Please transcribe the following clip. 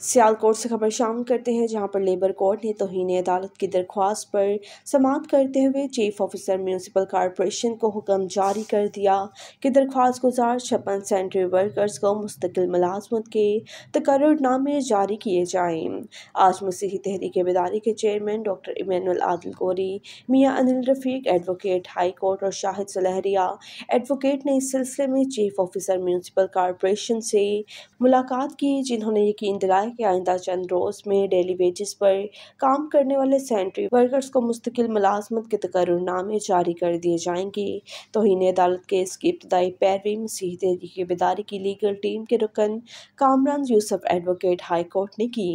सियालकोट से खबर शामिल करते हैं, जहाँ पर लेबर कोर्ट ने तोहन अदालत की दरख्वास्त पर समाप्त करते हुए चीफ ऑफिसर म्यूनसिपल कॉरपोरेशन को हुक्म जारी कर दिया कि दरख्वास्त गुजार छप्पन सेंट्री वर्कर्स को मुस्तकिल मुलाजमत के तकररनामे जारी किए जाएँ। आज मसीही तहरीक बेदारी के chairman doctor Emmanuel Adil Gori, Mian Anil Rafiq, advocate high court और शाहिद सलहरिया, एडवोकेट ने इस सिलसिले में चीफ ऑफिसर म्यूनसिपल कॉरपोरेशन से मुलाकात की, जिन्होंने यकीन दिलाया कि आइंदा चंद रोज़ में डेली वेजेस पर काम करने वाले सेंट्री वर्कर्स को मुस्तकिल मुलाजमत के तकररनामे जारी कर दिए जाएँगे। तोहन अदालत केस की इब्तदाई पैरवी मसीह तहरीक बेदारी की लीगल टीम के रुकन Kamran Yusuf advocate high court ने की।